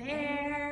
There.